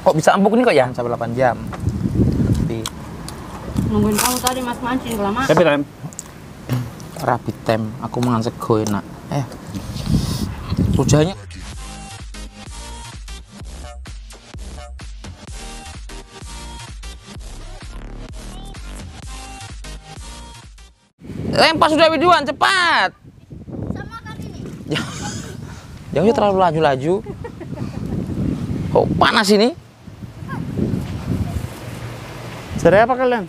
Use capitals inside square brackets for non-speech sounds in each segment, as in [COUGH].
Kok bisa empuk nih kok ya? sampai 8 jam. Tapi Nungguin kamu tadi mas mancing lama. Tapi rem. rapi tem, aku mangan sego enak. Eh. Rujanya Lempar sudah videoan cepat. Sama kan ini. [LAUGHS] Jangan terlalu laju-laju. Kok panas ini? Cari apa kalian?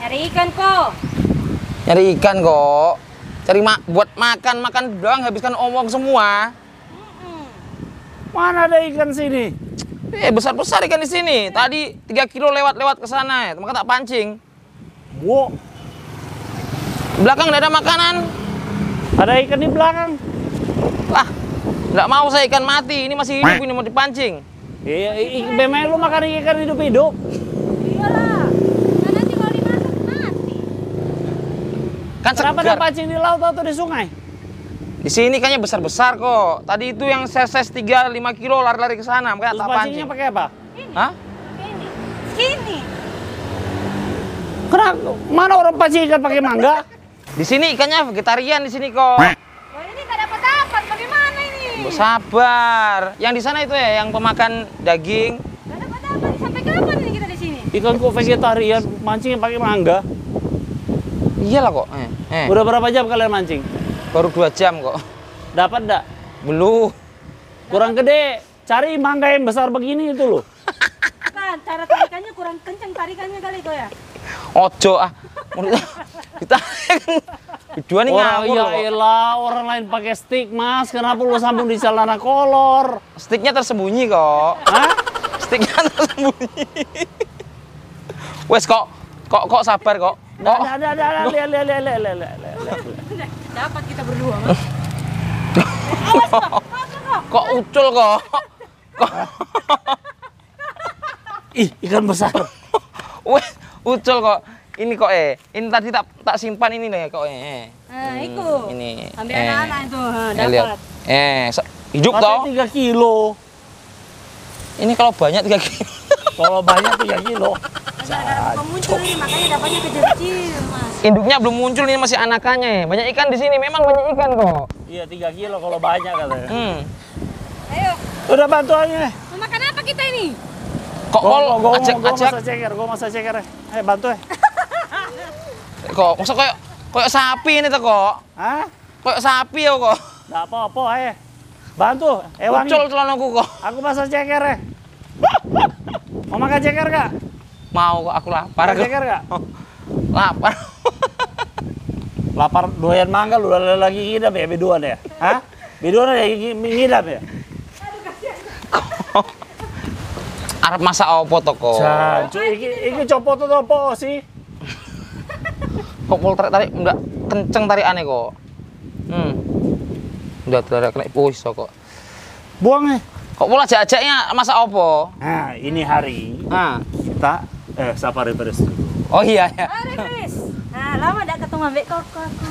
Nyari ikan kok. Nyari ikan kok. Cari mak buat makan, makan doang habiskan omong semua. Mana ada ikan sini? Eh besar-besar ikan di sini. Tadi 3 kilo lewat-lewat ke sana ya, maka tak pancing. Wo, belakang nggak ada makanan. ada ikan di belakang. Lah, nggak mau saya ikan mati. Ini masih hidup ini mau dipancing. Iya, bemeng lu makan ikan hidup-hidup. Iyalah. Nah, nanti kalau dimasak mati. Kan Kenapa segar. ada pancing di laut atau di sungai? Di sini kayaknya besar-besar kok. Tadi itu yang ses 3 5 kilo lari-lari ke sana, Terus tak pancingnya pancing. pakai apa? Hah? Ini. Sini. Kenapa? Mana orang pancing ikan pakai mangga? [LAUGHS] Di sini ikannya vegetarian di sini kok. Wah, ini nggak dapat dapat. Bagaimana ini? Sabar. Yang di sana itu ya, yang pemakan daging. Nggak dapat dapat. Sampai kapan ini kita di sini? Ikan kok vegetarian, mancing pakai mangga. Iyalah kok. Eh, eh. Udah berapa jam kalian mancing? Baru dua jam kok. Dapat enggak? Belum. Kurang gede. Cari mangga yang besar begini itu loh. Kan cara tarikannya kurang kenceng tarikannya kali kok ya. Ojo ah. [LAUGHS] Kita dua nih ngawur ya elah, orang lain pakai stick, Mas. Kenapa lu sambung di celana kolor? Sticknya tersembunyi kok. Hah? Sticknya [LAUGHS] tersembunyi. Wes kok kok kok sabar kok. Kok Ada, ada, ada, ada, lihat, lihat, lihat, lihat, lihat, lihat. Dapat kita berdua mas. [LAUGHS] kok ucul kok. [LAUGHS] Ih, ikan besar. [LAUGHS] Wes ucul kok. Ini kok eh. Ini tadi tak tak simpan ini nih kok eh. Nah, Hmm, itu. Ini. Ambil eh. anak-anak itu, ha, Eh, dapat. Eh, hidup toh. Katanya 3 kilo. Ini kalau banyak 3 kilo. Kalau banyak 3 kilo. Gara-gara muncul nih, makanya dapatnya kecil-kecil mas. Induknya belum muncul ini masih anakannya. Banyak ikan di sini, memang banyak ikan kok. Iya, 3 kilo kalau banyak katanya. Hmm. Ayo, Udah bantuannya. mau makan apa kita ini? Kok kol gua ajak masak ceker, gua masak ceker. Eh, bantu eh. kok masa kayak kayak sapi ini tuh kok. Hah? Kayak sapi ya kok. Nggak apa-apa, eh. Bantu, ewangi. Ucul celanaku kok. Aku masak ceker eh. Mau makan ceker gak? Mau kok aku lapar kok. ceker gak? Lapar. [LAUGHS] Lapar doyan mangga lu lagi ngidam ya biduan ya? Hah? Biduan ya ngidam ya? Arab masak opo to kok? Jancu, iki tuh apa sih? Kok pol tarik tarik enggak kenceng tarik aneh kok. Hmm. Udah tarik kena puis kok. Buang eh. Kok pola ajaknya masak opo? Nah, ini hari Ah. kita eh safari terus. Oh iya ya. Nah, lama dah ketemu ambek koko aku.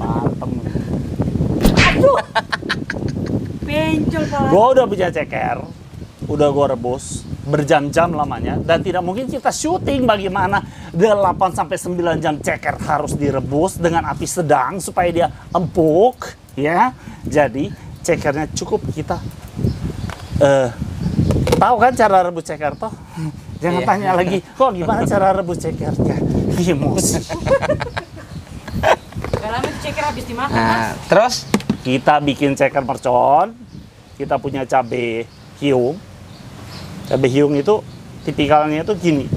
Mantem. Pencul pala. Gua udah punya ceker, udah gua rebus berjam-jam lamanya dan tidak mungkin kita syuting bagaimana 8 sampai 9 jam ceker harus direbus dengan api sedang supaya dia empuk ya. Jadi cekernya cukup kita eh tahu kan cara rebus ceker toh? Jangan Iya. tanya lagi, kok gimana cara rebus cekernya? Emosi. Gak lama itu ceker habis dimakan mas. Nah, terus Kita bikin ceker mercon, kita punya cabai hiung. Cabai hiung itu tipikalnya itu gini,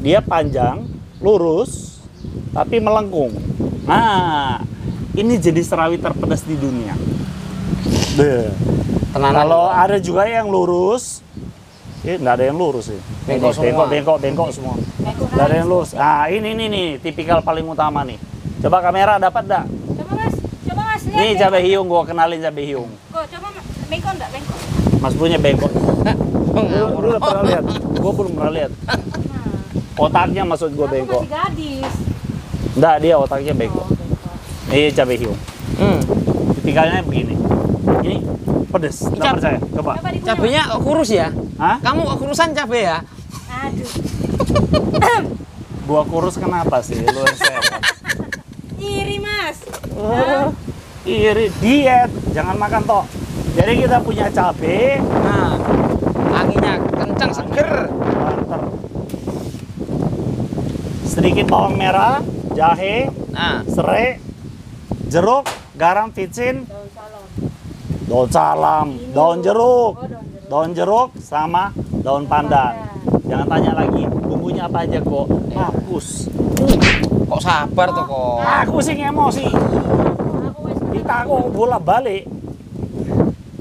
dia panjang, lurus, tapi melengkung. Nah, ini jenis rawit terpedas di dunia. Deh. Tenanan. Kalau ada juga yang lurus, eh, nggak ada yang lurus sih. Bengkok Ini, bengkok, semua. bengkok, bengkok semua. Beko Nggak ada yang lurus. Ah, ini nih nih, tipikal paling utama nih. Coba kamera dapat dak? Coba mas, coba mas lihat. Nih cabai hiung, gua kenalin cabai hiung. Kok coba Mas. bengkok enggak bengkok? Mas punya bengkok. Lu, lu udah pernah lihat? Gua belum pernah lihat. Nah, Otaknya maksud gua aku bengkok. masih gadis. Enggak, dia otaknya Oh, bengkok. bengkok. Ini cabai hiung. Hmm. Tipikalnya begini. Pedes, nggak percaya. Coba. Cabenya kok kurus ya? Hah? Kamu kurusan cabe ya? Aduh. [COUGHS] Gua kurus kenapa sih? Lu. Iri mas. Oh, iri diet, jangan makan toh. Jadi kita punya cabe, Nah, anginnya kencang seger. banter. Sedikit bawang merah, jahe, Nah, serai, jeruk, garam, vicin. Daun salam, daun jeruk, Oh daun jeruk. daun jeruk sama daun pandan. Jangan tanya lagi, bumbunya apa aja kok. Bagus. kok sabar tuh kok. Aku sih emosi. Aku wes. Kita kok bola balik.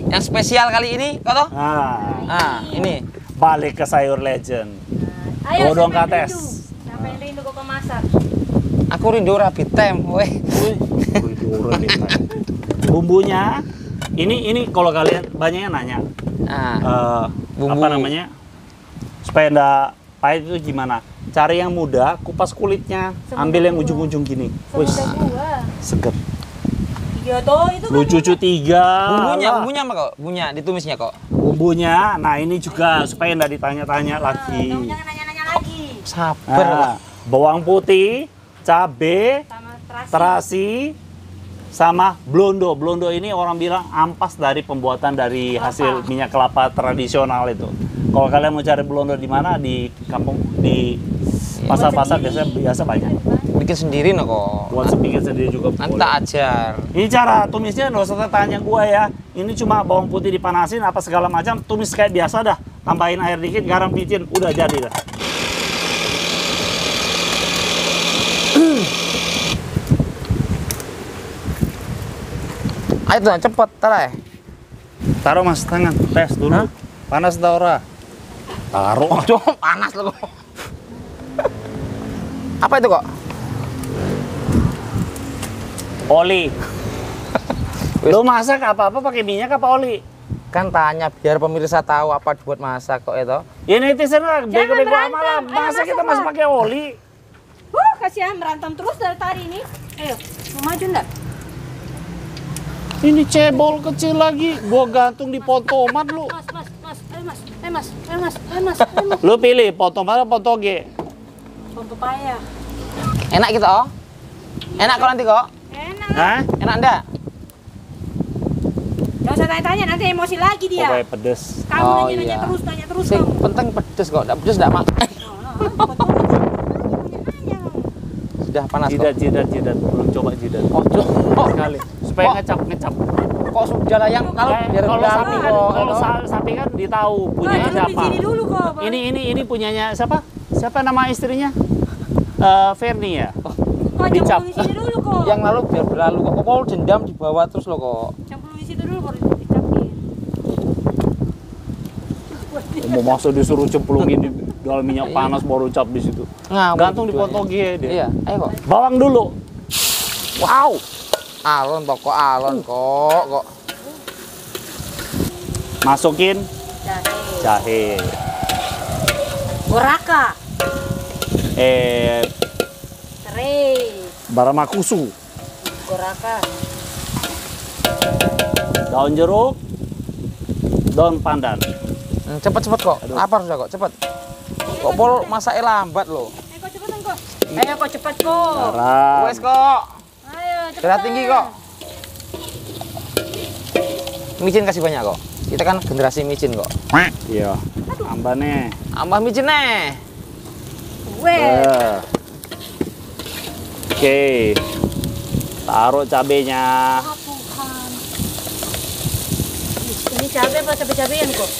Yang spesial kali ini, kok toh? Nah, Ah, ini. balik ke sayur legend. Ayo Godong sampai kates. rindu. Sampai rindu kok masak. Aku rindu rabbit time, weh. Bumbunya ini ini kalau kalian banyak yang nanya Nah, eh, Bumbu. apa namanya supaya enggak pahit itu gimana? Cari yang muda, kupas kulitnya, Semudah ambil yang ujung-ujung gini. Wis, seger. Iya toh itu Lu kan cucu tiga. bumbunya, lah. bumbunya apa kok? Bumbunya, ditumisnya kok. Bumbunya, nah ini juga supaya enggak ditanya-tanya Ah, lagi. jangan nanya-nanya lagi. Sabar Nah, bawang putih, cabe, Sama terasi. terasi, sama blondo. Blondo ini orang bilang ampas dari pembuatan dari Kelapa. hasil minyak kelapa tradisional itu. Kalau kalian mau cari blondo di mana di kampung di pasar-pasar biasa biasa banyak. Bikin sendiri no kok. Buat sepikir sendiri juga Nanti boleh. tak ajar. Ini cara tumisnya nggak usah tanya gua ya. Ini cuma bawang putih dipanasin apa segala macam, tumis kayak biasa dah. Tambahin air dikit, garam vicin, udah jadi dah. [CLEARS THROAT] Ayo tuh, cepet, tarai. Taruh mas tangan, tes dulu. Hah? Panas tau ora? Taruh. Aduh, panas loh kok. Apa itu kok? Oli. [LAUGHS] Lu masak apa-apa pakai minyak apa oli? Kan tanya biar pemirsa tahu apa buat masak kok itu. Ya netizen lah, bego-bego. Ayo, Masa kita masih Pak. pakai oli? Huh, kasihan berantem terus dari tadi ini. Ayo, mau maju enggak? Ini cebol kecil lagi, gua gantung di pot tomat lu. Mas, mas, mas, ayo mas, ayo mas, ayo mas, ayo mas, ayo mas. Lu pilih pot tomat atau pot toge? Pom pepaya. Enak gitu oh. Enak kok nanti kok. Enak. Hah? Enak enggak? Gak usah tanya-tanya, nanti emosi lagi dia. Pokoknya pedes. Kamu Oh, nanya-nanya iya. terus, tanya terus Sing kamu. penting pedes kok. Enggak pedes enggak mak. Oh, oh. Sudah panas Jidat, kok. jidat, jidat. Belum coba jidat. Oh, tuh. oh, Sekali. Supaya Kok? ngecap, ngecap. kok sudah lah yang kalau Eh, biar kalau sapi kan, kok. kalau sa- sapi kan ditahu punyanya di siapa. sini dulu kok. Bang. Ini ini ini punyanya siapa? Siapa nama istrinya? Eh Ferni ya. Kok dicap. di sini dulu kok. Yang lalu biar berlalu kok. Kok mau dendam di bawah terus lo kok. Campur di situ dulu baru dicapin. Mau masuk disuruh cemplungin di dalam minyak panas baru cap di situ. Ngawur Gantung di toge dia. Iya, ayo kok. Bawang dulu. Wow. Alon pokok alon kok kok. Masukin Jahe. jahe. Goraka. Eh Serai. baramakusu. Goraka. Daun jeruk. Daun pandan. Hmm, cepet cepet kok. Lapar sudah kok, cepet. Kok pol masaknya lambat lo. Ayo kok cepetan kok. Ayo kok cepet kok. Wes kok. Darah tinggi kok. Micin kasih banyak kok. Kita kan generasi micin kok. Iya. Ambane. Ambah micin nih. Weh. Eh. Oke. Taruh cabenya. Ini cabai apa cabai-cabean kok?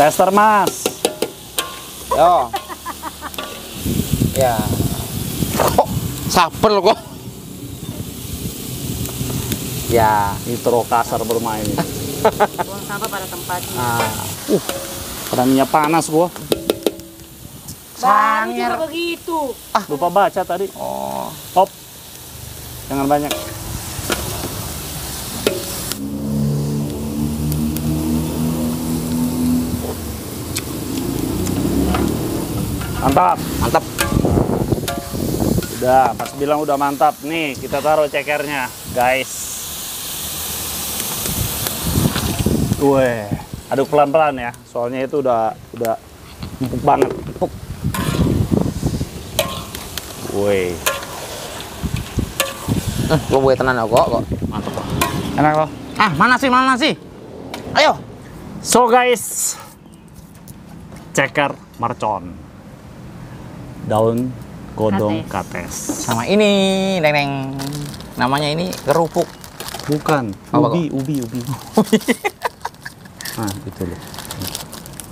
Tester Mas. Yo. ya. Lo kok. Ya. Nitro kasar bermain. [LAUGHS] Buang sampah pada tempatnya. Nah. Pada minyak panas gua. Juga begitu. Lupa baca tadi. Oh. Hop. Jangan banyak. Mantap. Mantap. Udah, pas bilang udah mantap. Nih, kita taruh cekernya, guys. Weh, aduk pelan-pelan ya. Soalnya itu udah udah empuk banget, empuk. Weh, Eh, lo boleh tenan kok kok. mantap kok. Enak kok. Ah, mana sih? Mana sih? Ayo. So guys, ceker mercon. Daun godong kates. Sama ini, Neng Neng. Namanya ini kerupuk. Bukan, Apa ubi, ubi, ubi. [LAUGHS] nah, itu loh.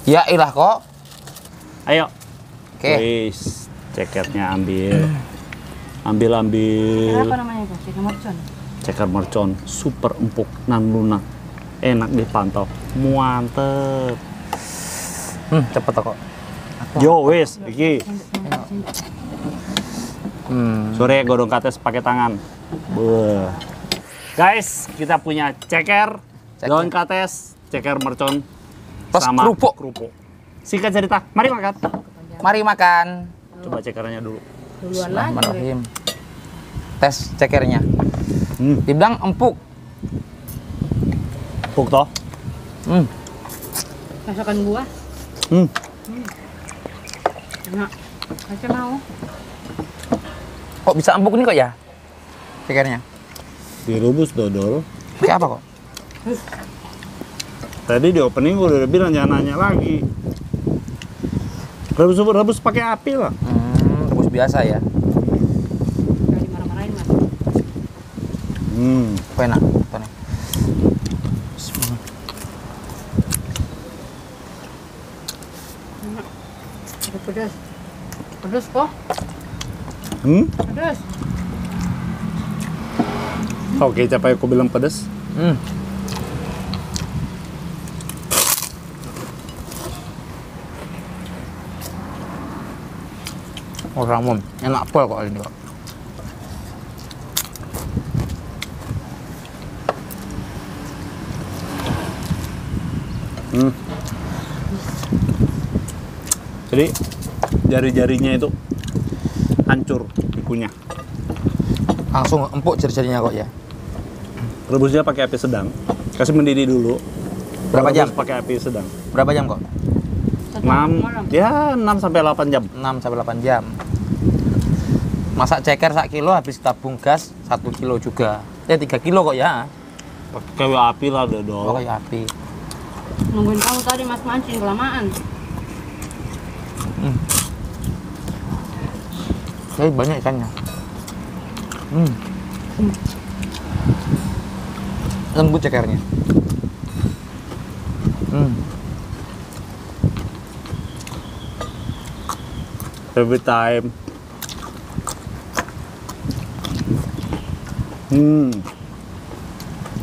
Ya ilah kok. Ayo. Oke. Wis, cekernya ambil. Ambil, ambil. Apa namanya itu? Chicken mercon. Ceker mercon, super empuk, nan lunak. Enak dipantau. Mantep. Hmm, cepet kok. Yo, wis, iki. Hmm. Sore godong kates pakai tangan. Beuh. Guys, kita punya ceker, Ceker. daun kates, ceker mercon, Plus sama kerupuk. kerupuk. Singkat cerita, mari makan. Mari makan. Coba cekernya dulu. Duluan lagi. Tes cekernya. Hmm, Dibilang empuk. empuk toh. Hmm. Masakan gua. Hmm. Enak. Macam mau. Kok bisa empuk nih kok ya? Cekernya. Direbus dodol. Kayak apa kok? Tadi di opening gua udah bilang jangan nanya lagi. Rebus rebus pakai api lah. Hmm, rebus biasa ya. Hmm. Kok enak. Tuh nih. Pedas. Pedas kok. Hmm? Pedas. Oke, capek aku bilang pedas. Hmm. Oh, ramon. Enak pol kok ini kok. Hmm. Jadi jari-jarinya itu hancur dikunyah. Langsung empuk jari-jarinya kok ya. Rebusnya pakai api sedang. Kasih mendidih dulu. Berapa jam? Pakai api sedang. Berapa jam kok? Satu 6 malam. ya 6 sampai 8 jam. 6 sampai 8 jam. Masak ceker 1 kilo habis tabung gas 1 kilo juga. Eh 3 kilo kok ya. Pakai api lah dodol. kayak api. Nungguin kamu tadi mas mancing kelamaan. Tapi banyak ikannya. Hmm. Lembut cekernya. Hmm. Every time. Hmm.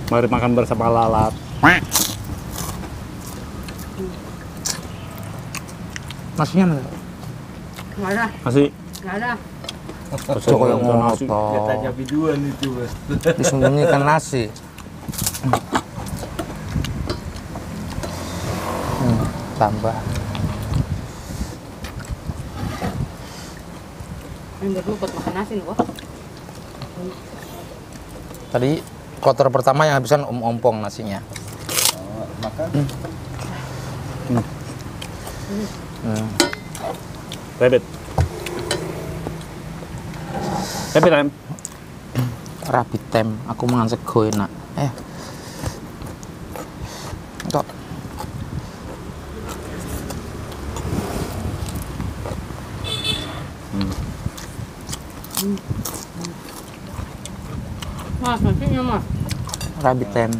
Mari makan bersama lalat. Nasinya mana? Nggak ada. Masih Nggak ada. Joko yang nasi. ngotot. biduan itu mas [LAUGHS] Disembunyikan nasi. Hmm, tambah. Makan nasi kok. Tadi kotor pertama yang habisan om ompong nasinya. makan Hmm. Rabbit. Rabbit time. Rabbit tem, aku mangan sego enak. Eh. Kok Mas, nasinya mas. rabbit tem.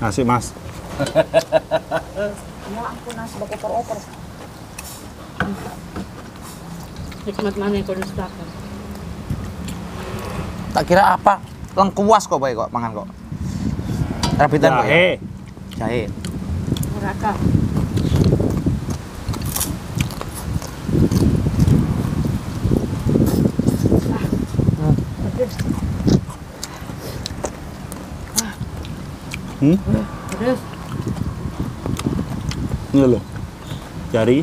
Nasi mas. Hikmat mana yang kau dustakan? Tak kira apa? Lengkuas kok baik kok mangan kok. Rabbit tem kok ya. Jahe. Jahe. Neraka. Hmm? Pedas. Ini loh. Jari.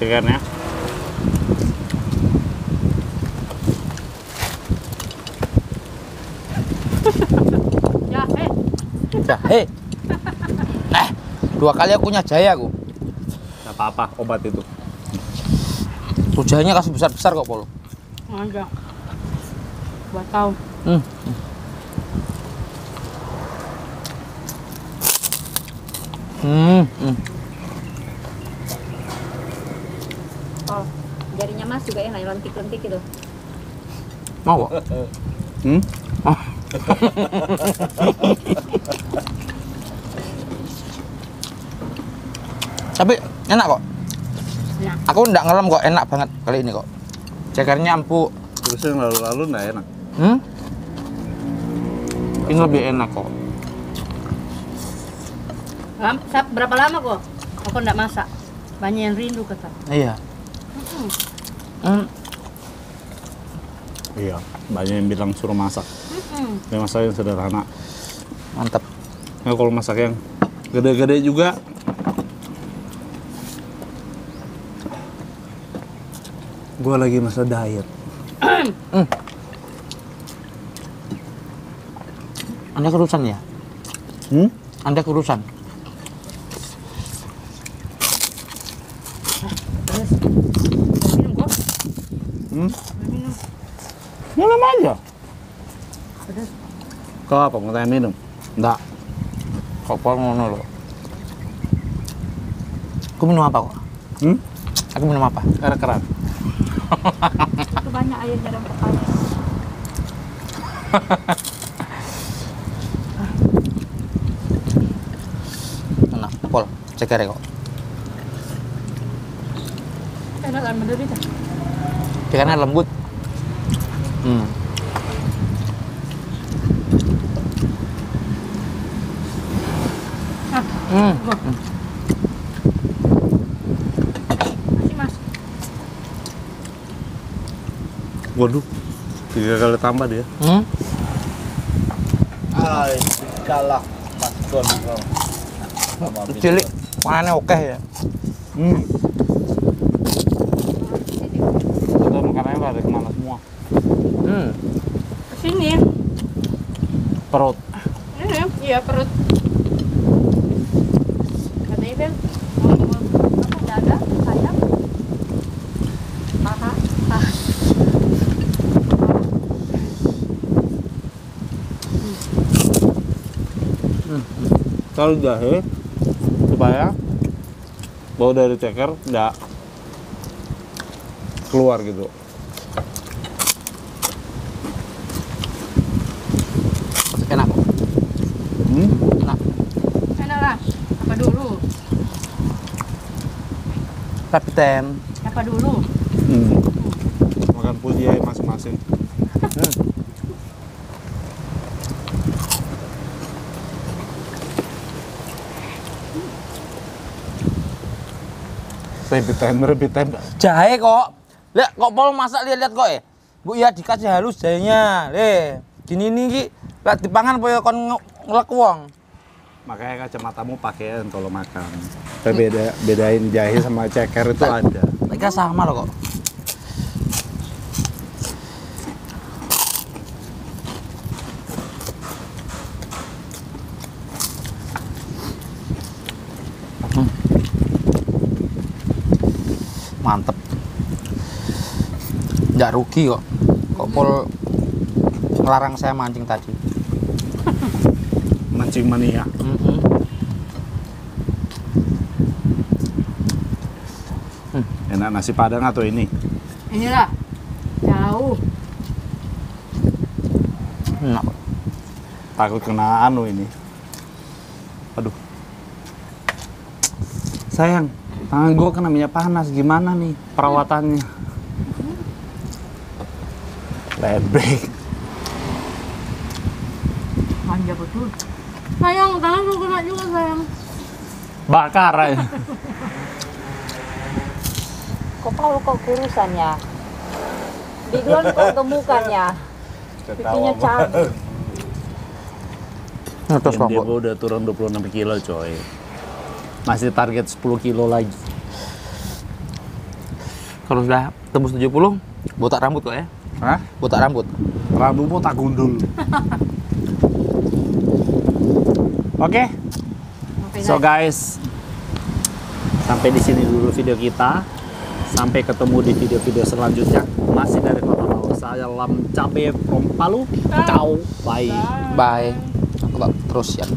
Cekernya. Jahe. Eh, dua kali aku punya jahe aku. Gak apa-apa obat itu. Tuh jahenya kasih besar-besar kok, Pol. Ada. Buat tahu. Hmm. Hmm. hmm. Oh, jarinya Mas juga enak, lentik-lentik gitu. Mau kok? Hmm? [LAUGHS] Tapi enak kok. Enak. Aku nggak ngelem kok, enak banget kali ini kok. Cekernya empuk. Terus yang lalu-lalu nggak enak. Hmm? Ini lebih enak kok. Lam, berapa lama kok? Aku ndak masak. Banyak yang rindu kata. Iya. Hmm. Iya, banyak yang bilang suruh masak. Hmm. Yang masak yang sederhana. Mantap. Nah, kalau masak yang gede-gede juga Gue lagi masa diet. Anda kurusan ya? Hmm? Anda kurusan? Minum kok. Hmm? Minum. Minum aja. Pedas. Mau tanya minum? Enggak. Kok Pol ngono loh. Aku minum apa kok? Hmm? Aku minum apa? Air keran. Itu banyak airnya dalam kepala. Enak. Pol, ceker kok. Enak kan menderita. Cekernya lembut. Hmm. Ah, Hmm. kok. Masih Mas. Waduh, tiga kali tambah dia. Hmm. Ay, Cilik. Mana oke ya? Hmm. Itu makanannya pada ke mana semua? Hmm. Ke sini. Perut. Ini, iya perut. Kata Kalau jahe supaya bau dari ceker nggak keluar gitu. Enak kok. Hmm? Enak. Enak lah. Apa dulu? Tapi tem. Apa dulu? Hmm. Makan puji masing-masing. Repeat time, repeat time. Jahe kok. Lihat kok Pol masak lihat-lihat kok ya. Bu ya dikasih halus jahenya. Le, gini nih ki. Lah dipangan apa ya kon nge- ngelek wong. Makanya kacamatamu pakaian kalau makan. Tapi beda bedain jahe sama ceker itu ada. Mereka sama loh kok. Mantep. Nggak rugi kok. Kok Pol ngelarang saya mancing tadi. [LAUGHS] Mancing mania. Mm-mm. Enak nasi padang atau ini? Inilah. Jauh. Enak. Takut kena anu ini. Aduh. Sayang, tangan gua kena minyak panas. Gimana nih perawatannya? Lebek. Manja betul. Sayang, tangan lu kena juga sayang. Bakar aja. Kok Paul kok kurusan ya? Biglon kok gemukan ya? Pipinya cabai. Ngetos kok. Dia udah turun 26 kilo coy. Masih target 10 kilo lagi. Kalau sudah tembus 70, botak rambut kok ya. Hah? Botak rambut. Rambutmu tak gundul. Oke, so guys, sampai di sini dulu video kita. Sampai ketemu di video-video selanjutnya. Masih dari Kota Palu. Saya Lam Cabe from Palu. Ciao, bye. Bye. Aku terus ya.